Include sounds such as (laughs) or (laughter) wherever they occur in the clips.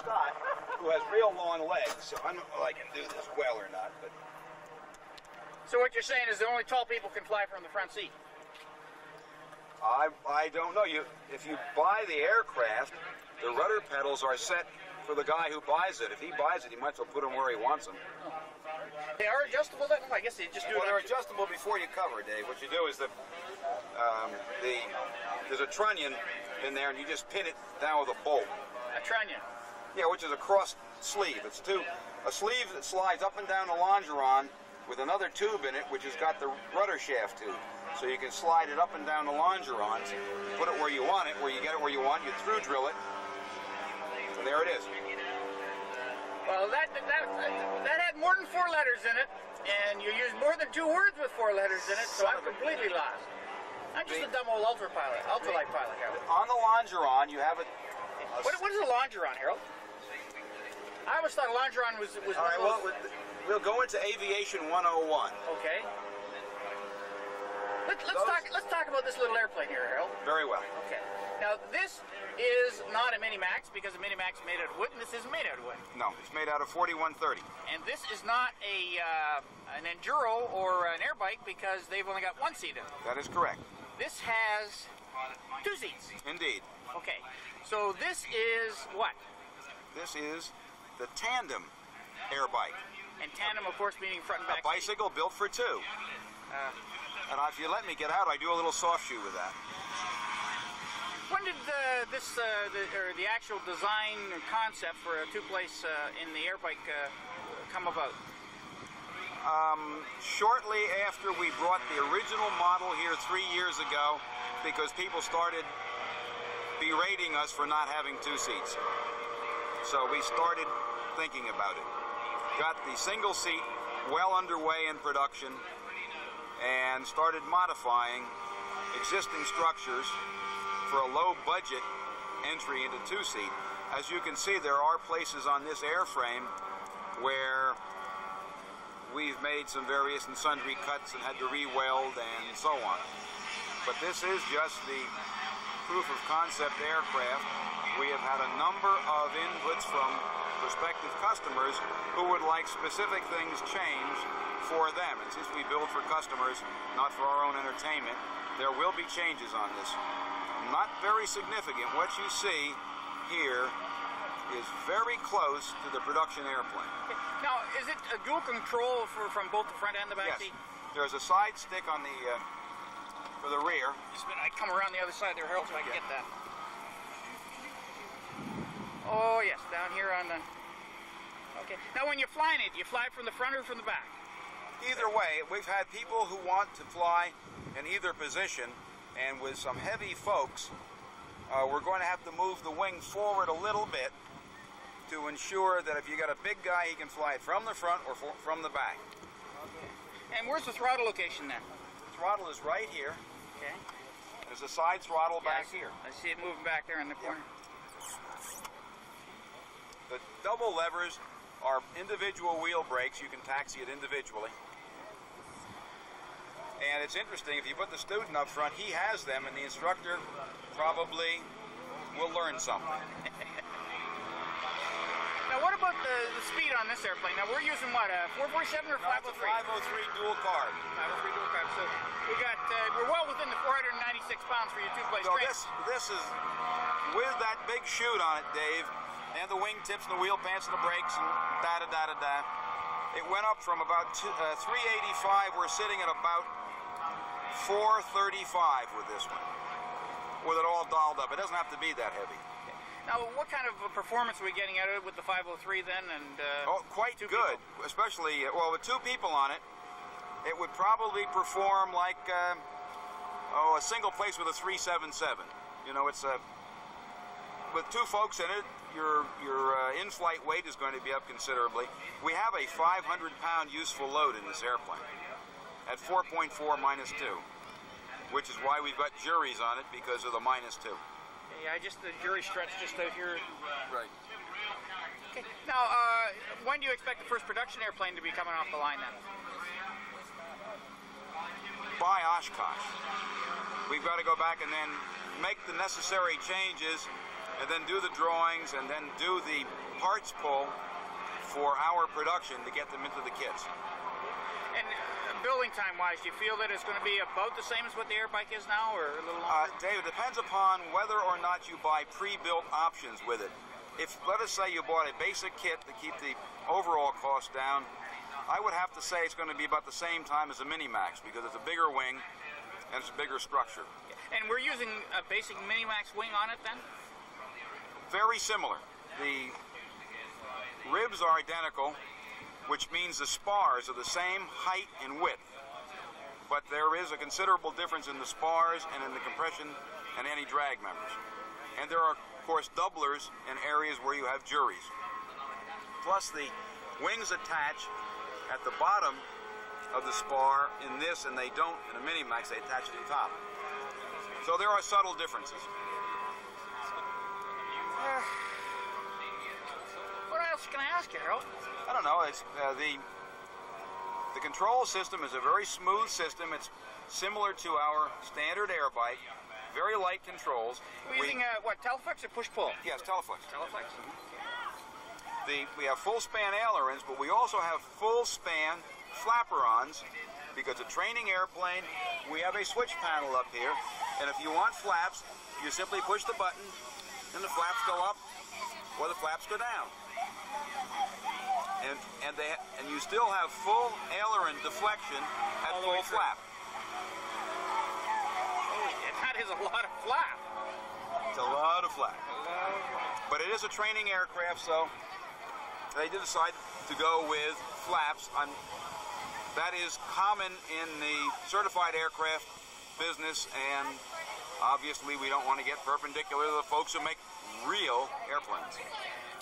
Scott, who has real long legs, so I don't know if I can do this well or not. But so what you're saying is the only tall people can fly from the front seat. I, I don't know. You, if you buy the aircraft, the rudder pedals are set for the guy who buys it. If he buys it, he might as well put them where he wants them. They are adjustable. Then? I guess they just do. Well, they're adjustable before you cover, Dave. What you do is the, um, the there's a trunnion in there, and you just pin it down with a bolt. A trunnion. Yeah, which is a cross sleeve. It's two a sleeve that slides up and down the longeron with another tube in it, which has got the rudder shaft tube. So you can slide it up and down the longerons, put it where you want it, where you get it where you want. You through drill it, and there it is. Well, that, that that had more than four letters in it, and you used more than two words with four letters in it, so I'm completely lost. I'm just a dumb old ultra pilot, ultralight pilot, Harold. On the longeron, you have a. a What, what is a longeron, Harold? I always thought longeron was was. all right, well, we'll go into aviation 101. okay. Let, let's talk. Let's talk about this little airplane here, Harold. Very well. Okay. Now this is not a Minimax because a Minimax is made out of wood, and this isn't made out of wood. No, it's made out of 4130. And this is not a uh, an enduro or an air bike because they've only got one seat in it. That is correct. This has two seats. Indeed. Okay. So this is what? This is the tandem air bike. And tandem, of course, meaning front and A back. seat. bicycle built for two. Uh, And if you let me get out, I do a little soft shoe with that. when did uh, this uh, the, or the actual design concept for a two-place uh, in the air bike uh, come about? Shortly after we brought the original model here three years ago, because people started berating us for not having two seats. So we started thinking about it. Got the single seat well underway in production and started modifying existing structures for a low budget entry into two seat. As you can see, there are places on this airframe where we've made some various and sundry cuts and had to re-weld and so on. But this is just the proof of concept aircraft. We have had a number of inputs from prospective customers who would like specific things changed for them. And since we build for customers, not for our own entertainment, there will be changes on this. Not very significant. What you see here is very close to the production airplane. Now, is it a dual control for, from both the front and the back Yes. seat? There's a side stick on the uh, for the rear. Just a minute, I come around the other side there, Harold, so I can Yeah. get that. Oh yes, down here on the. Okay. Now, when you're flying it, do you fly from the front or from the back? Either way, we've had people who want to fly in either position, and with some heavy folks, uh, we're going to have to move the wing forward a little bit to ensure that if you got a big guy, he can fly it from the front or from the back. And where's the throttle location then? Throttle is right here. Okay. There's a side throttle Yeah, I back see- here. I see it moving back there in the corner. The double levers are individual wheel brakes. You can taxi it individually. And it's interesting, if you put the student up front, he has them, and the instructor probably will learn something. (laughs) Now, what about the, the speed on this airplane? Now, we're using what, a 447 or That's a 503? 503 dual carb. 503 dual cab. So we got, uh, we're well within the 496 pounds for your two-place So train. this this is with that big chute on it, Dave, and the wingtips and the wheel pants and the brakes and da da da da da. It went up from about two, uh, 385. We're sitting at about 435 with this one, with it all dolled up. It doesn't have to be that heavy. Now, what kind of performance are we getting out of it with the 503 then? And uh, Oh, quite good, people? especially uh, well with two people on it. It would probably perform like uh, oh a single place with a 377. You know, it's a with two folks in it. Your your uh, in-flight weight is going to be up considerably. We have a 500 pound useful load in this airplane at 4.4 minus two, which is why we've got juries on it because of the minus two. yeah, I just the jury stretch just out here. Right. Okay. Now, uh, when do you expect the first production airplane to be coming off the line then? by Oshkosh. We've got to go back and then make the necessary changes and then do the drawings and then do the parts pull for our production to get them into the kits. And uh, building time wise, do you feel that it's going to be about the same as what the air bike is now, or a little Uh, longer? Dave, it depends upon whether or not you buy pre-built options with it. If, let us say you bought a basic kit to keep the overall cost down, I would have to say it's going to be about the same time as a Minimax because it's a bigger wing and it's a bigger structure. and we're using a basic Minimax wing on it then? Very similar. The ribs are identical, which means the spars are the same height and width. But there is a considerable difference in the spars and in the compression and anti-drag members. And there are, of course, doublers in areas where you have juries. Plus, the wings attach at the bottom of the spar in this, and they don't in a Minimax, they attach at the top. So there are subtle differences. What else can I ask you, Harold? I don't know. It's uh, the the control system is a very smooth system. It's similar to our standard air bike. Very light controls. We're using uh, what, Teleflex or push pull? yes, Teleflex. Teleflex. The we have full span ailerons, but we also have full span flaperons because a training airplane. We have a switch panel up here, and if you want flaps, you simply push the button, and the flaps go up, or the flaps go down. And and they and you still have full aileron deflection at All full flap. Holy, that is a lot of flap. It's a lot of flap. But it is a training aircraft, so they did decide to go with flaps. On, that is common in the certified aircraft business, and obviously we don't want to get perpendicular to the folks who make real airplanes.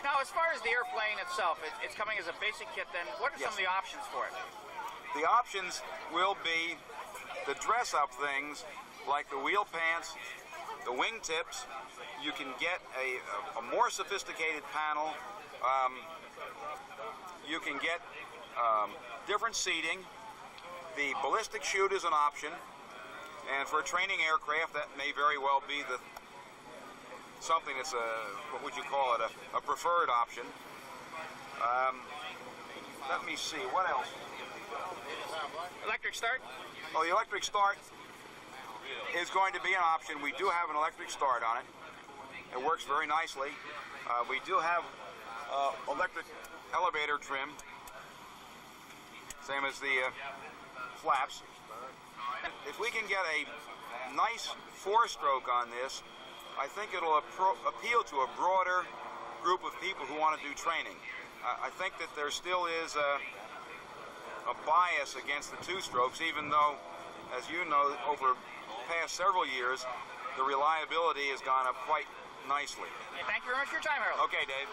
Now, as far as the airplane itself, it, it's coming as a basic kit. Then, what are some of the options for it? The options will be the dress-up things like the wheel pants, the wingtips. You can get a, a, a more sophisticated panel. Um, you can get um, different seating. The ballistic chute is an option, and for a training aircraft, that may very well be the something that's a what would you call it a, a preferred option. Um, let me see what else. Electric start? Oh, the electric start is going to be an option. We do have an electric start on it. It works very nicely. Uh, we do have uh, electric elevator trim, same as the uh, flaps. If we can get a nice four-stroke on this, I think it'll appeal to a broader group of people who want to do training. I I think that there still is a, a bias against the two strokes, even though, as you know, over the past several years, the reliability has gone up quite nicely. Thank you very much for your time, Harold. Okay, Dave.